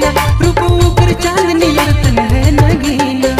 नगीना रूप ऊपर चांदनी रतन है नगीना।